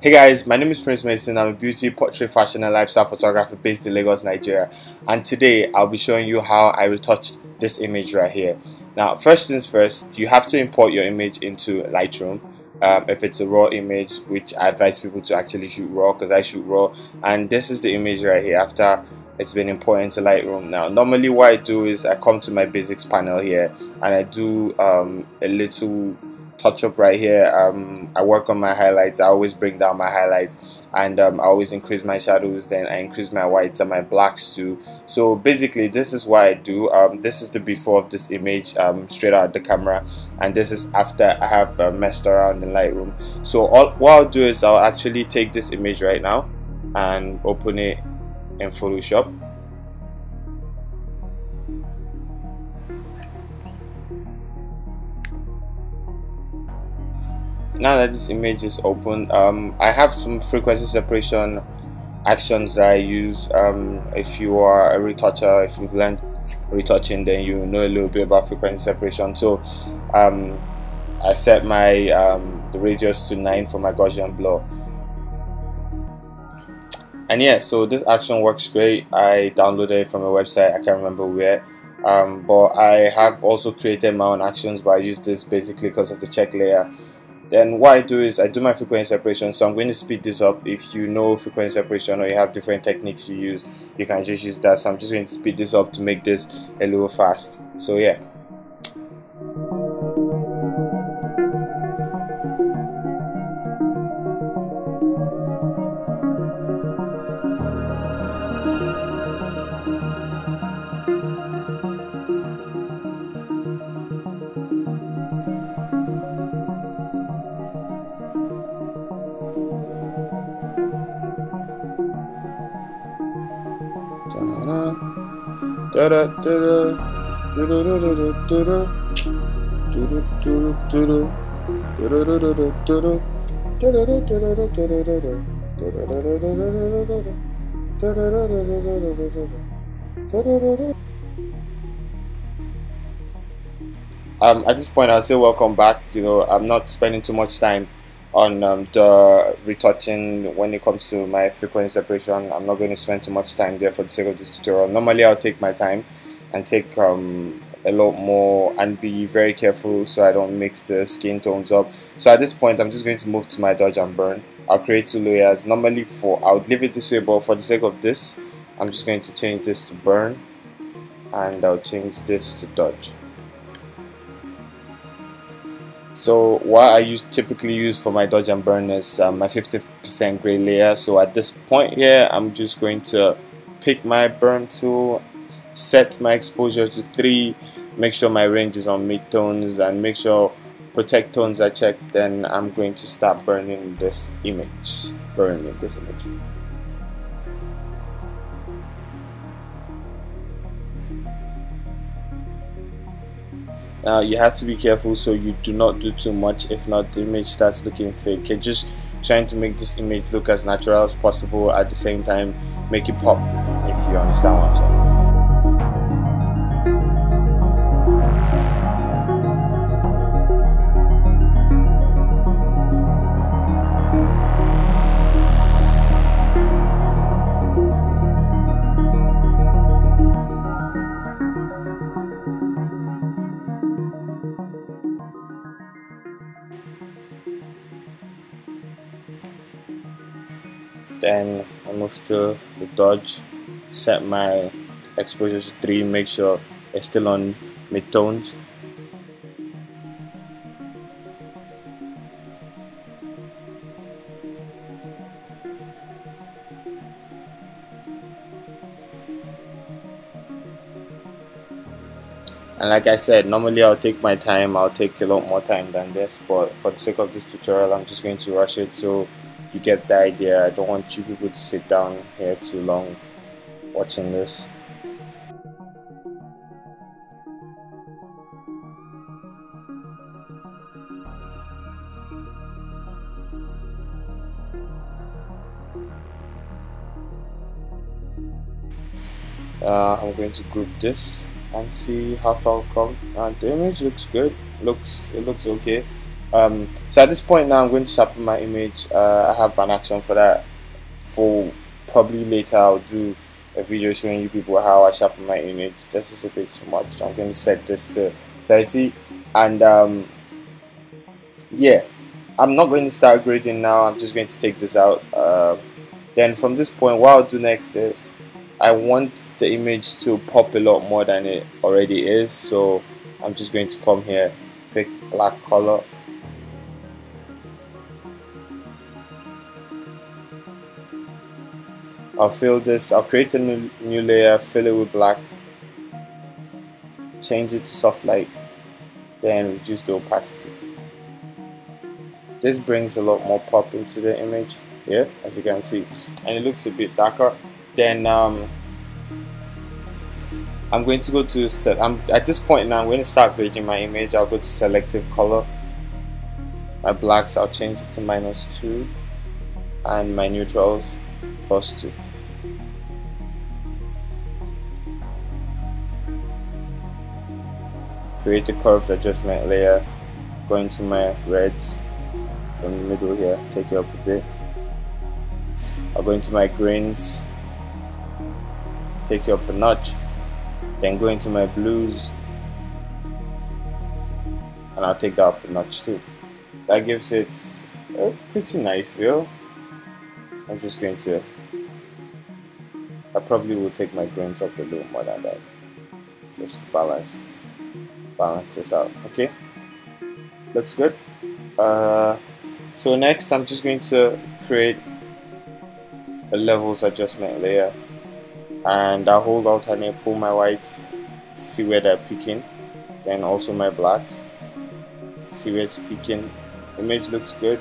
Hey guys, my name is Prince Meyson. I'm a beauty, portrait, fashion, and lifestyle photographer based in Lagos, Nigeria. And today I'll be showing you how I retouched this image right here. Now, first things first, you have to import your image into Lightroom. Um, if it's a raw image, which I advise people to actually shoot raw because I shoot raw. And this is the image right here after it's been imported into Lightroom. Now, normally what I do is I come to my basics panel here and I do um, a little touch up right here. Um, I work on my highlights. I always bring down my highlights and um, I always increase my shadows then I increase my whites and my blacks too. So basically this is what I do. Um, this is the before of this image um, straight out of the camera. And this is after I have uh, messed around in Lightroom. So all, what I'll do is I'll actually take this image right now and open it in Photoshop now that this image is open um, I have some frequency separation actions that I use. Um, if you are a retoucher if you've learned retouching then you know a little bit about frequency separation. So um, I set my um, the radius to 9 for my Gaussian blur and yeah so this action works great. I downloaded it from a website. I can't remember where. Um, but I have also created my own actions but I use this basically because of the check layer then what I do is I do my frequency separation. So I'm going to speed this up. If you know frequency separation or you have different techniques you use you can just use that. So I'm just going to speed this up to make this a little fast. So yeah Um, at this point, I'll say welcome back. You know, I'm not spending too much time on um, the retouching when it comes to my frequency separation. I'm not going to spend too much time there for the sake of this tutorial. Normally, I'll take my time and take um, a lot more and be very careful so I don't mix the skin tones up. So at this point, I'm just going to move to my dodge and burn. I'll create two layers. Normally, for I would leave it this way, but for the sake of this, I'm just going to change this to burn and I'll change this to dodge. So what I use, typically use for my dodge and burn is um, my 50% gray layer. So at this point here, I'm just going to pick my burn tool, set my exposure to 3, make sure my range is on mid-tones and make sure protect tones are checked. Then I'm going to start burning this image, burning this image. Now you have to be careful so you do not do too much if not the image starts looking fake. You're just trying to make this image look as natural as possible at the same time make it pop if you understand what I'm saying. Then I move to the dodge set my exposure to 3 make sure it's still on mid-tones. And like I said normally I'll take my time I'll take a lot more time than this but for the sake of this tutorial I'm just going to rush it. So you get the idea. I don't want you people to sit down here too long watching this. Uh, I'm going to group this and see how far come. And the image looks good. Looks it looks okay um, so at this point now I'm going to sharpen my image. Uh, I have an action for that. For probably later I'll do a video showing you people how I sharpen my image. This is a bit too much so I'm going to set this to 30 and um, yeah I'm not going to start grading now. I'm just going to take this out. Uh, then from this point what I'll do next is I want the image to pop a lot more than it already is. So I'm just going to come here pick black color I'll fill this, I'll create a new, new layer, fill it with black, change it to soft light, then reduce the opacity. This brings a lot more pop into the image here, as you can see, and it looks a bit darker. Then um, I'm going to go to set. I'm at this point now. I'm going to start grading my image. I'll go to selective color. My blacks, I'll change it to minus two, and my neutrals plus two. Create a curves adjustment layer. Go into my reds from the middle here take it up a bit. I'll go into my greens take it up a notch then go into my blues and I'll take that up a notch too. That gives it a pretty nice feel. I'm just going to I probably will take my greens up a little more than that just to balance balance this out okay? Looks good. Uh, so next I'm just going to create a levels adjustment layer. And I'll hold alt and I pull my whites see where they're peaking. Then also my blacks see where it's peaking. Image looks good.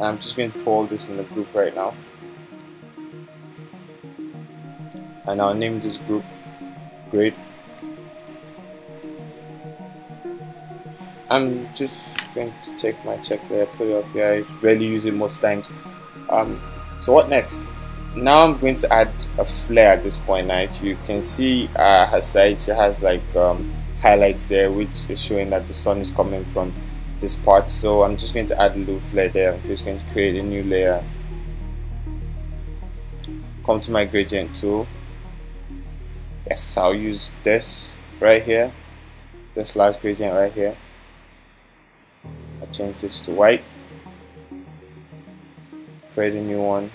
I'm just going to pull this in the group right now. And I'll name this group grade I'm just going to take my check there, put it up here. I rarely use it most times. Um, so what next? Now I'm going to add a flare at this point. Now, if you can see uh, her side, she has like um, highlights there, which is showing that the sun is coming from this part. So I'm just going to add a little flare there. I'm just going to create a new layer. Come to my gradient tool. Yes, I'll use this right here. This last gradient right here change this to white. Create a new one.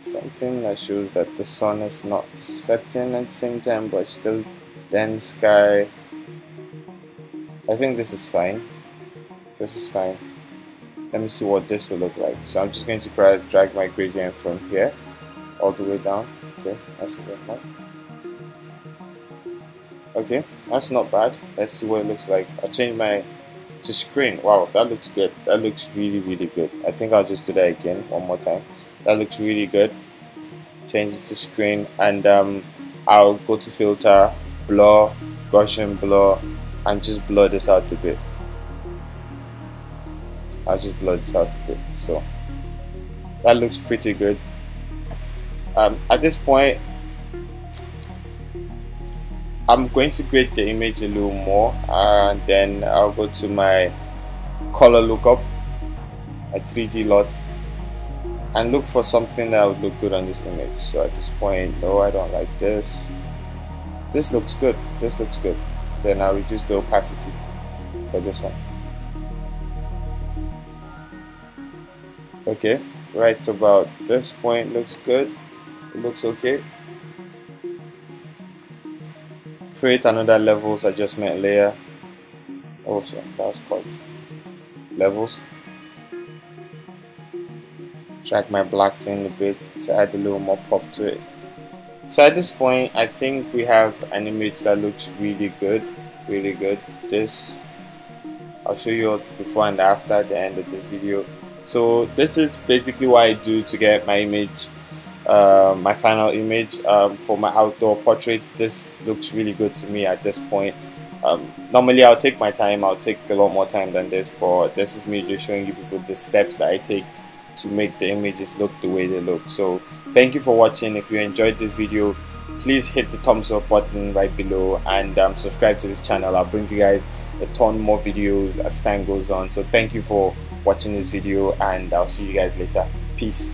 Something that shows that the sun is not setting at the same time but still then sky. I think this is fine. This is fine. Let me see what this will look like. So I'm just going to drag my gradient from here all the way down. Okay that's a good one okay that's not bad. Let's see what it looks like. I'll change my to screen. Wow that looks good. That looks really really good. I think I'll just do that again one more time. That looks really good. Change it to screen and um, I'll go to filter blur Gaussian blur and just blur this out a bit. I'll just blur this out a bit so. That looks pretty good. Um, at this point I'm going to grade the image a little more and then I'll go to my color lookup my 3D LUT and look for something that would look good on this image. So at this point no I don't like this. This looks good. This looks good. Then I'll reduce the opacity for this one. Okay right about this point looks good. It looks okay create another levels adjustment layer also oh, that's called levels. Drag my blacks in a bit to add a little more pop to it. So at this point I think we have an image that looks really good really good. This I'll show you before and after at the end of the video. So this is basically what I do to get my image uh, my final image um, for my outdoor portraits this looks really good to me at this point. Um, normally I'll take my time I'll take a lot more time than this but this is me just showing you people the steps that I take to make the images look the way they look. So thank you for watching. If you enjoyed this video please hit the thumbs up button right below and um, subscribe to this channel. I'll bring you guys a ton more videos as time goes on. So thank you for watching this video and I'll see you guys later. Peace